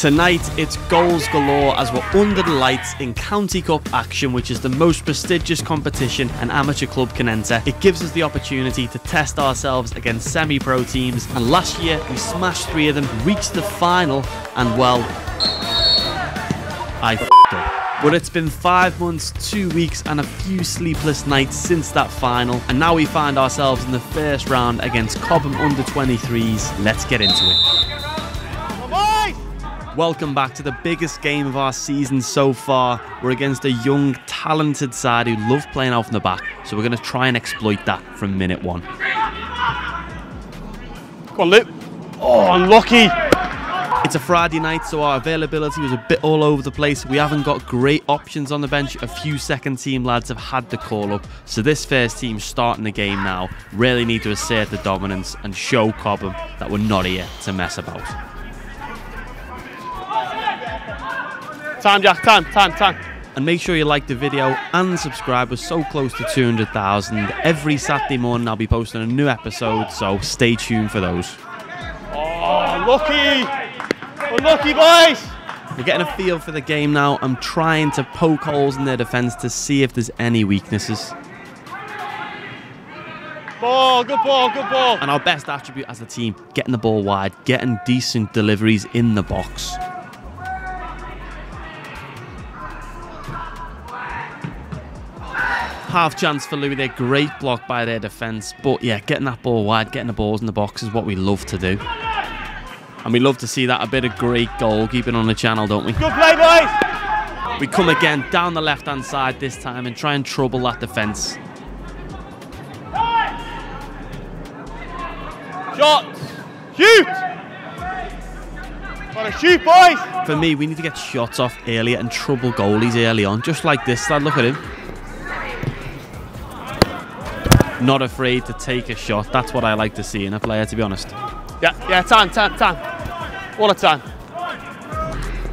Tonight, it's goals galore as we're under the lights in County Cup action, which is the most prestigious competition an amateur club can enter. It gives us the opportunity to test ourselves against semi pro teams, and last year we smashed three of them, reached the final, and well, I f***ed up. But it's been five months, two weeks, and a few sleepless nights since that final, and now we find ourselves in the first round against Cobham under 23s. Let's get into it. Welcome back to the biggest game of our season so far. We're against a young, talented side who love playing out from the back, so we're going to try and exploit that from minute one. Go on, Luke. Oh, unlucky. It's a Friday night, so our availability was a bit all over the place. We haven't got great options on the bench. A few second team lads have had to call up. So this first team starting the game now really need to assert the dominance and show Cobham that we're not here to mess about. Time, Jack. Time, time, time. And make sure you like the video and subscribe. We're so close to 200,000. Every Saturday morning I'll be posting a new episode, so stay tuned for those. Oh, lucky. Unlucky, boys. We're getting a feel for the game now. I'm trying to poke holes in their defence to see if there's any weaknesses. Ball, good ball, good ball. And our best attribute as a team, getting the ball wide, getting decent deliveries in the box. Half chance for Louis there. Great block by their defence. But yeah, getting that ball wide, getting the balls in the box is what we love to do. And we love to see that a bit of great goalkeeping on the channel, don't we? Good play, boys. We come again down the left hand side this time and try and trouble that defence. Shot. Shoot. Gotta shoot, boys. For me, we need to get shots off earlier and trouble goalies early on, just like this lad. Look at him. Not afraid to take a shot. That's what I like to see in a player, to be honest. Yeah, yeah, time, time, time. What a time.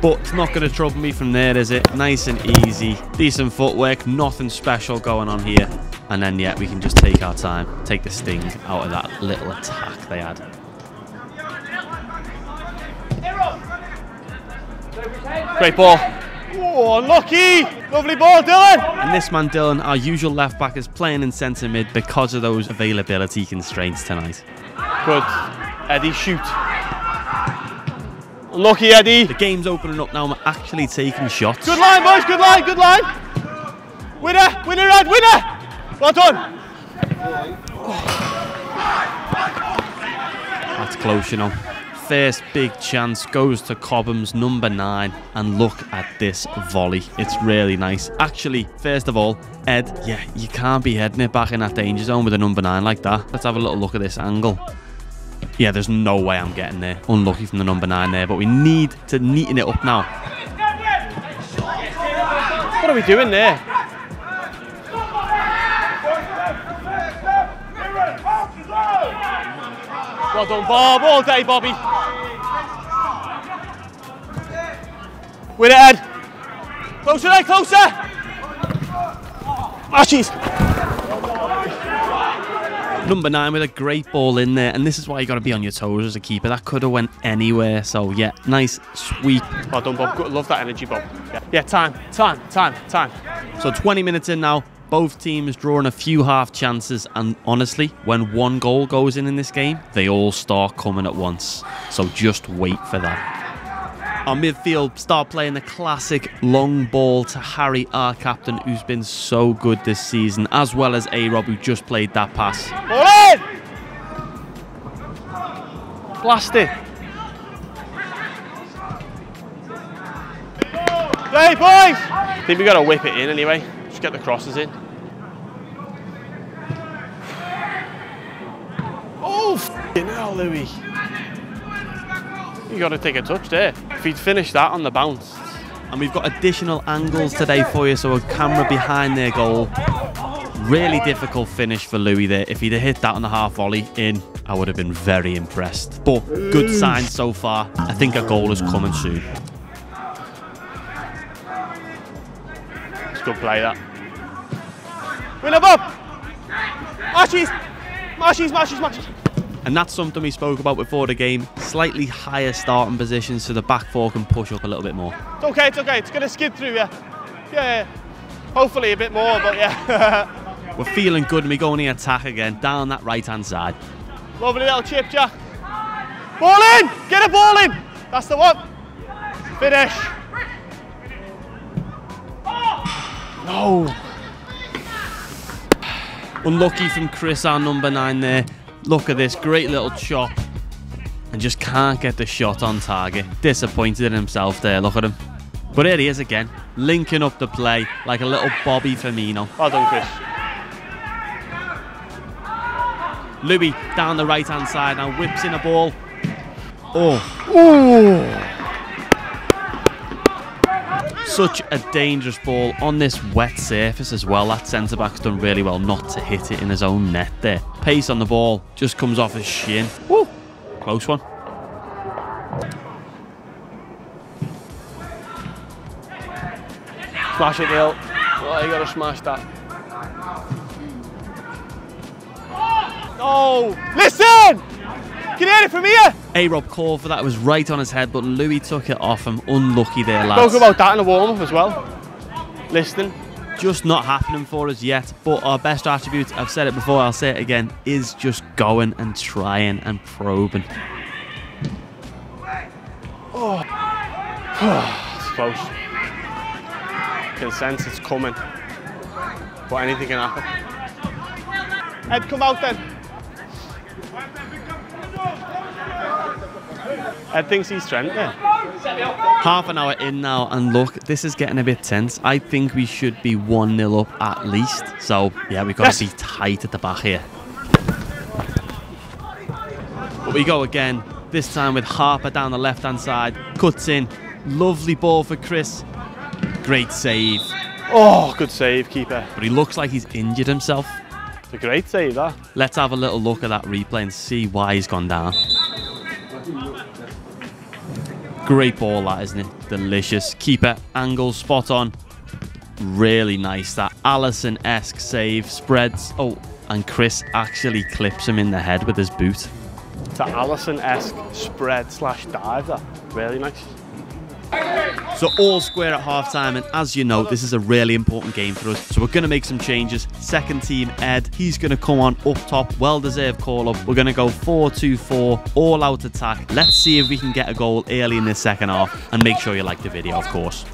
But it's not going to trouble me from there, is it? Nice and easy. Decent footwork, nothing special going on here. And then, yeah, we can just take our time, take the sting out of that little attack they had. Great ball. Oh, unlucky! Lovely ball, Dylan! And this man, Dylan, our usual left back, is playing in centre mid because of those availability constraints tonight. Good. Eddie, shoot. Unlucky, Eddie. The game's opening up now. I'm actually taking shots. Good line, boys. Good line. Good line. Winner. Winner, Ed. Winner. Well done. That's close, you know first big chance goes to Cobham's number nine. And look at this volley. It's really nice. Actually, first of all, Ed, yeah, you can't be heading it back in that danger zone with a number nine like that. Let's have a little look at this angle. Yeah, there's no way I'm getting there. Unlucky from the number nine there, but we need to neaten it up now. What are we doing there? Well done, Bob. All day, Bobby. Win it, Ed. Closer, Ed, closer. Ashes. Number nine with a great ball in there, and this is why you got to be on your toes as a keeper. That could have went anywhere. So yeah, nice sweep. Well done, Bob. Love that energy, Bob. Yeah. yeah, time, time, time, time. So 20 minutes in now. Both teams drawing a few half chances, and honestly, when one goal goes in in this game, they all start coming at once. So just wait for that. Our midfield start playing the classic long ball to Harry, our captain, who's been so good this season, as well as A-Rob, who just played that pass. Ball in! Blast it. Play, boys! I think we got to whip it in anyway. Just get the crosses in. Oh, f***ing hell, Louis. You got to take a touch there. If he'd finished that on the bounce. And we've got additional angles today for you, so a camera behind their goal. Really difficult finish for Louis there. If he'd have hit that on the half volley in, I would have been very impressed. But good signs so far. I think a goal is coming soon. It's good play, that. Win a Bob! Mashies! Mashies, mashies, mashies! And that's something we spoke about before the game. slightly higher starting positions so the back four can push up a little bit more. It's okay, it's okay. It's going to skid through, yeah. Yeah, yeah. Hopefully a bit more, but yeah. We're feeling good and we go on the attack again down that right hand side. Lovely little chip, Jack. Ball in! Get a ball in! That's the one. Finish. No. Unlucky from Chris, our number nine there. Look at this great little chop and just can't get the shot on target. Disappointed in himself there, look at him. But here he is again, linking up the play like a little Bobby Firmino. Well done, Chris. Louis down the right hand side now whips in a ball. Oh. Such a dangerous ball on this wet surface as well. That centre back's done really well not to hit it in his own net there. Pace on the ball just comes off his shin. Woo! Close one. Smash it, Neil. Oh, you got to smash that. Oh, listen! Can you hear it from here? A Rob called for that. It was right on his head, but Louis took it off him. Unlucky there, lads. Spoke about that in the warm up as well. Listening. Just not happening for us yet. But our best attribute, I've said it before, I'll say it again, is just going and trying and probing. Oh, It's close. Can sense it's coming. But anything can happen. Ed, come out then. Ed thinks he's Trent there. Half an hour in now, and look, this is getting a bit tense. I think we should be 1 0 up at least. So, yeah, we've got Yes. to be tight at the back here. But we go again, this time with Harper down the left hand side. Cuts in. Lovely ball for Chris. Great save. Oh, good save, keeper. But he looks like he's injured himself. It's a great save, that. Let's have a little look at that replay and see why he's gone down. Great ball, that isn't it? Delicious. Keeper angle spot on. Really nice. That Alisson esque save spreads. Oh, and Chris actually clips him in the head with his boot. It's an Alisson-esque spread slash dive, that. Really nice. So all square at half time, and as you know, this is a really important game for us. So we're going to make some changes. Second team, Ed, he's going to come on up top. Well deserved call up. We're going to go 4 2 4, all out attack. Let's see if we can get a goal early in this second half. And make sure you like the video, of course.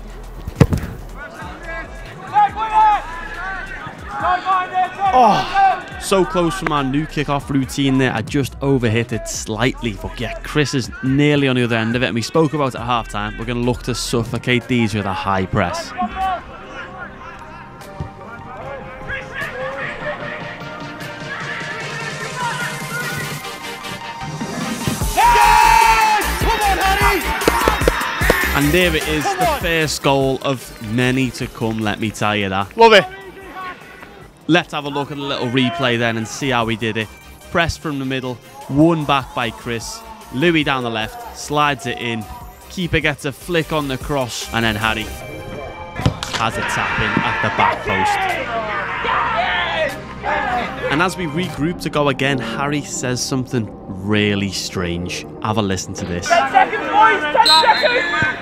Oh, So close from our new kickoff routine there. I just overhit it slightly. But yeah, Chris is nearly on the other end of it. And we spoke about it at half time. We're going to look to suffocate these with a high press. come on, Harry! And there it is, the first goal of many to come, let me tell you that. Love it. Let's have a look at a little replay then and see how we did it. Press from the middle, won back by Chris. Louis down the left, slides it in. Keeper gets a flick on the cross, and then Harry has a tap in at the back post. And as we regroup to go again, Harry says something really strange. Have a listen to this. seconds, boys! 10 seconds!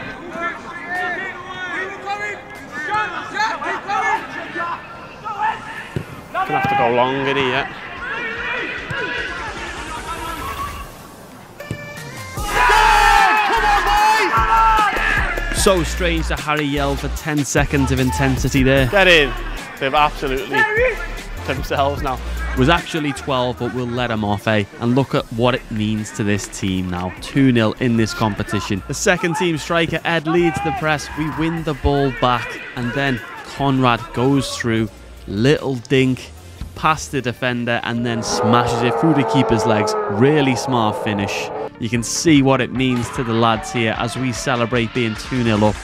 Gonna have to go longer here. Come on! So strange that Harry yelled for 10 seconds of intensity there. Get in. They've absolutely themselves now. was actually 12, but we'll let him off, eh? And look at what it means to this team now. 2 0 in this competition. The second team striker, Ed, leads the press. We win the ball back, and then Conrad goes through. Little dink past the defender and then smashes it through the keeper's legs. Really smart finish. You can see what it means to the lads here as we celebrate being 2 0 up.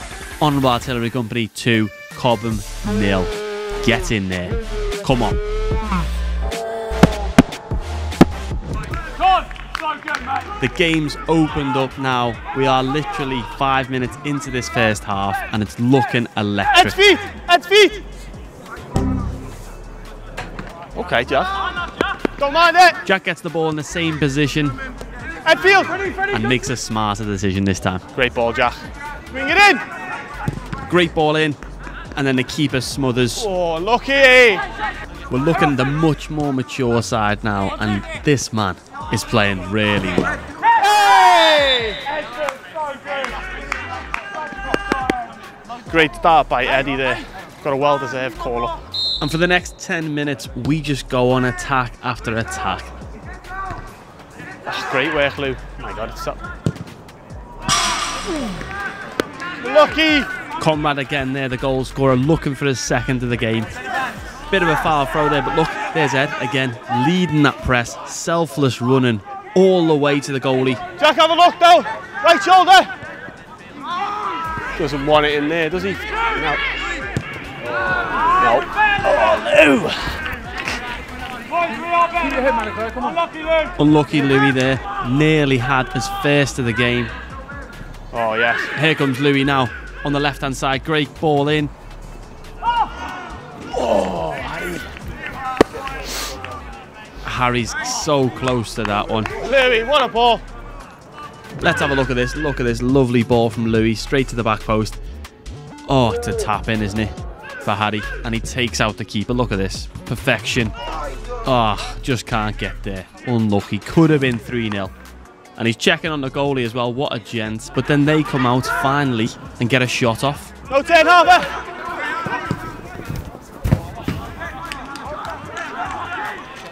Honourable Artillery Company 2, Cobham nil. Get in there. Come on. The game's opened up now. We are literally five minutes into this first half, and it's looking electric. feet! Ed's feet! Okay, Jack. Don't mind it. Jack gets the ball in the same position. Edfield. and makes a smarter decision this time. Great ball, Jack. Bring it in. Great ball in, and then the keeper smothers. Oh, lucky. We're looking at the much more mature side now, and this man is playing really well. Hey! Great start by Eddie there. Got a well-deserved call up. And for the next 10 minutes, we just go on attack after attack. Oh, great work, Lou. Oh my God, it's up. Lucky. Conrad again there, the goal scorer, looking for his second of the game. Bit of a foul throw there, but look, there's Ed again, leading that press, selfless running all the way to the goalie. Jack, have a look though. Right shoulder. Doesn't want it in there, does he? No. No. Oh, Unlucky Louis there, nearly had his first of the game. Oh, yes. Here comes Louis now on the left hand side, great ball in. Oh, Harry. Harry's so close to that one. Louis, what a ball. Let's have a look at this. Look at this lovely ball from Louis, straight to the back post. Oh, it's a tap in, isn't it? For Harry. And he takes out the keeper. Look at this. Perfection. Oh, just can't get there. Unlucky. Could have been 3 0. And he's checking on the goalie as well. What a gent. But then they come out finally and get a shot off. No turn, Harbour.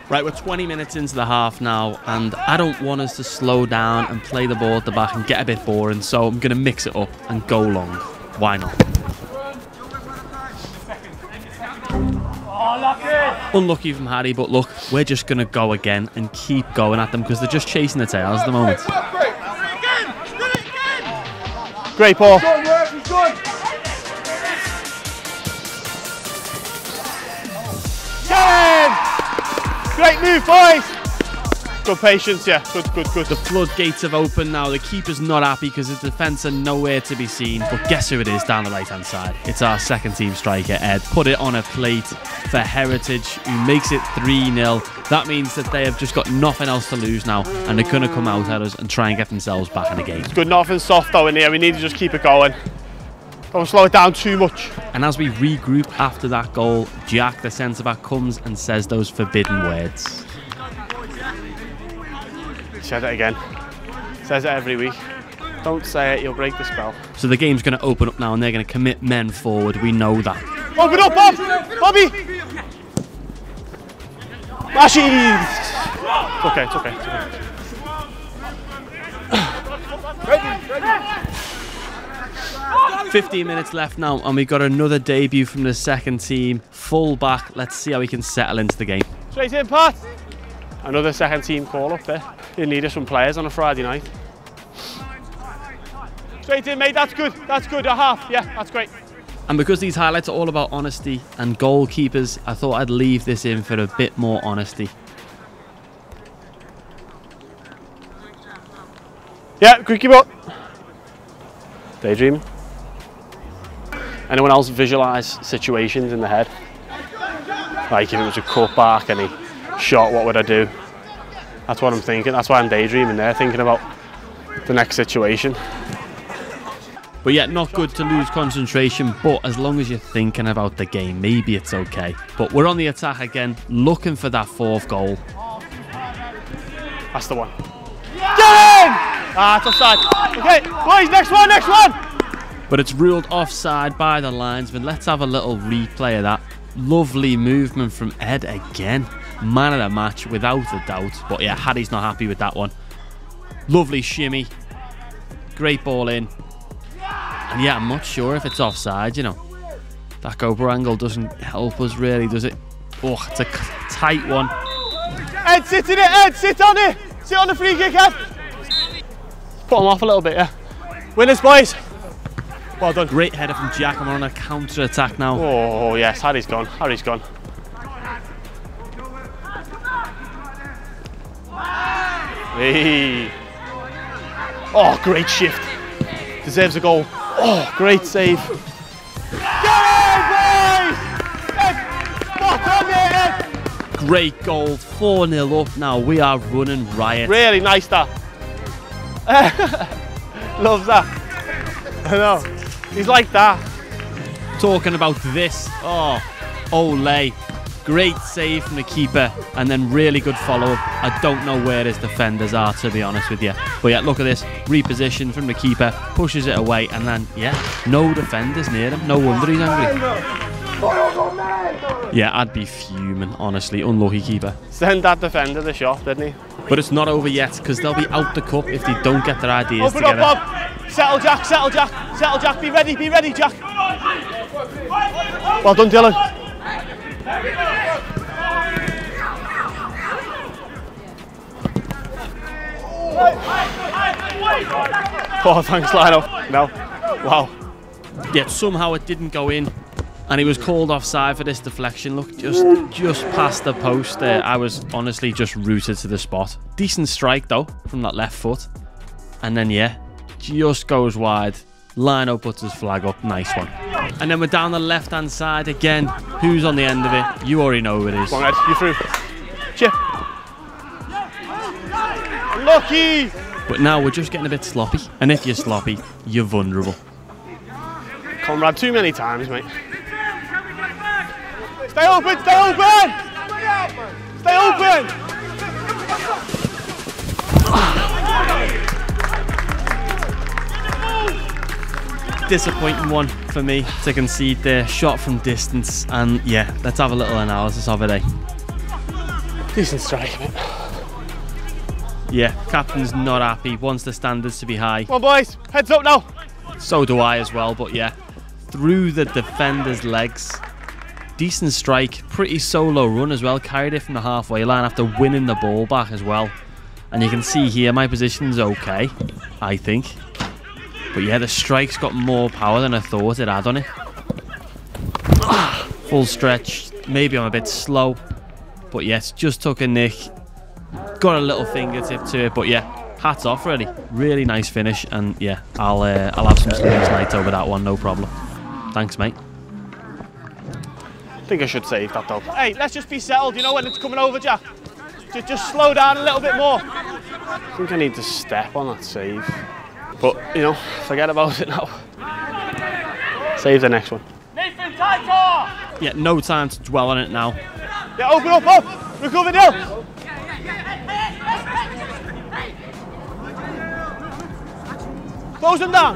Right, we're 20 minutes into the half now, and I don't want us to slow down and play the ball at the back and get a bit boring, so I'm going to mix it up and go long. Why not? Unlucky from Harry, but look, we're just going to go again and keep going at them because they're just chasing the tails at the moment. Great ball. Him! Great move, boys. Good patience, yeah. Good, good, good. The floodgates have opened now. The keeper's not happy because his defence are nowhere to be seen. But guess who it is down the right hand side? It's our second team striker, Ed. Put it on a plate for Heritage, who makes it 3 0. That means that they have just got nothing else to lose now, and they're going to come out at us and try and get themselves back in the game. Good, nothing soft though in here. We need to just keep it going. Don't slow it down too much. And as we regroup after that goal, Jack, the centre back, comes and says those forbidden words. Said it again. Says it every week. Don't say it, you'll break the spell. So the game's going to open up now, and they're going to commit men forward. We know that. Open up, Bob! Bobby! Mashy! It's okay, it's okay, it's okay. 15 minutes left now, and we've got another debut from the second team. Full back. Let's see how we can settle into the game. Straight in, Pat. Another second team call up eh? there. You need some players on a Friday night. Straight in, mate. That's good. That's good. A half. Yeah, that's great. And because these highlights are all about honesty and goalkeepers, I thought I'd leave this in for a bit more honesty. Yeah, quick keep up. Daydreaming. Anyone else visualise situations in the head? Like if it was a cut back and he shot, what would I do? That's what I'm thinking. That's why I'm daydreaming there, thinking about the next situation. But yet, not good to lose concentration. But as long as you're thinking about the game, maybe it's okay. But we're on the attack again, looking for that fourth goal. That's the one. Get in! Ah, it's offside. Okay, boys, next one, next one. But it's ruled offside by the linesman. Let's have a little replay of that. Lovely movement from Ed again. Man of the match, without a doubt. But yeah, Harry's not happy with that one. Lovely shimmy. Great ball in. And yeah, I'm not sure if it's offside, you know. That GoPro angle doesn't help us really, does it? Oh, it's a tight one. Ed, sit in it, Ed, sit on it. Sit on the free kick, Ed. Put him off a little bit, yeah. Winners, boys. Well done. Great header from Jack, and we're on a counter attack now. Oh, yes, Harry's gone. Harry's gone. Hey. Oh, great shift. Deserves a goal. Oh, great save. Get in, boys! Ed, spot on there, Ed. Great goal, 4 0 up now. We are running riot. Really nice that. Loves that. I know. He's like that. Talking about this. Oh, Ole. Great save from the keeper and then really good follow up. I don't know where his defenders are, to be honest with you. But yeah, look at this. Reposition from the keeper, pushes it away, and then, yeah, no defenders near him. No wonder he's angry. Yeah, I'd be fuming, honestly. Unlucky keeper. Send that defender the shot, didn't he? But it's not over yet because they'll be out the cup if they don't get their ideas Open together. up, Bob. Settle, Jack. Settle, Jack. Settle, Jack. Be ready. Be ready, Jack. Well done, Dylan. Oh, thanks, Lionel. No. Wow. Yet somehow it didn't go in, and he was called offside for this deflection. Look, just just past the post there. I was honestly just rooted to the spot. Decent strike though from that left foot, and then yeah, just goes wide. Lino puts his flag up. Nice one. And then we're down the left hand side again. Who's on the end of it? You already know who it is. Come on, Ed. You through. Chip. Lucky. But now we're just getting a bit sloppy, and if you're sloppy, you're vulnerable. Conrad, too many times, mate. Stay open, stay open! Stay open! disappointing one for me to concede there. Shot from distance, and yeah, let's have a little analysis of it. Eh? Decent strike, mate. Yeah, captain's not happy. Wants the standards to be high. Come on, boys. Heads up now. So do I as well. But yeah, through the defender's legs. Decent strike, pretty solo run as well. Carried it from the halfway line after winning the ball back as well. And you can see here my position's okay, I think. But yeah, the strike's got more power than I thought it had on it. Full stretch. Maybe I'm a bit slow. But yes, just took a nick. Got a little fingertip to it. But yeah, hats off really. Really nice finish. And yeah, I'll uh, I'll have some sleeves night over that one, no problem. Thanks, mate. I think I should save that though. Hey, let's just be settled, you know, when it's coming over, Jack. Just, just slow down a little bit more. I think I need to step on that save. But, you know, forget about it now. Save the next one. Nathan, tighter! Yeah, no time to dwell on it now. Yeah, open up, up! Recover, Dill! Close them down!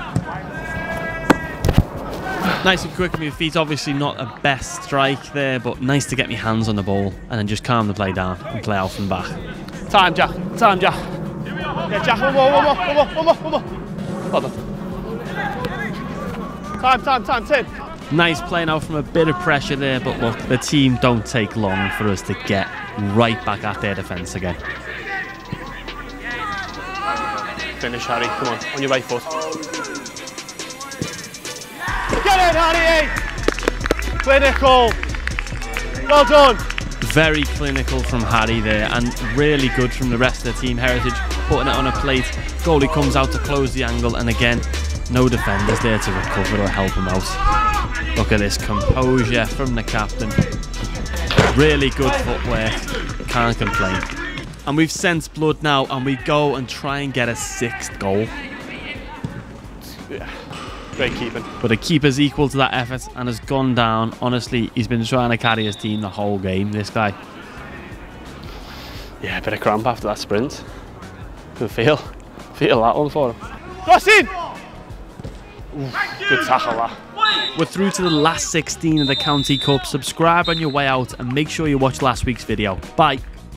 Nice and quick with your feet. Obviously not a best strike there, but nice to get my hands on the ball and then just calm the play down and play out from back. Time, Jack. Time, Jack. Yeah, Jack, one more, one more, one more, one more, one more. Well done. Time, time, time, ten. Nice playing out from a bit of pressure there, but look, the team don't take long for us to get right back at their defence again. Finish, Harry. Come on, on your right foot. Get in, Harry! Eh? Clinical. Well done. Very clinical from Harry there, and really good from the rest of the team. Heritage putting it on a plate. Goalie comes out to close the angle, and again, no defenders there to recover or help him out. Look at this composure from the captain. Really good footwork. Can't complain. And we've sensed blood now, and we go and try and get a sixth goal. Yeah. Great keeping. But the keeper's equal to that effort and has gone down. Honestly, he's been trying to carry his team the whole game, this guy. Yeah, a bit of cramp after that sprint. Can feel, feel that one for him. Cross in! Good tackle that. We're through to the last 16 of the County Cup. Subscribe on your way out and make sure you watch last week's video. Bye.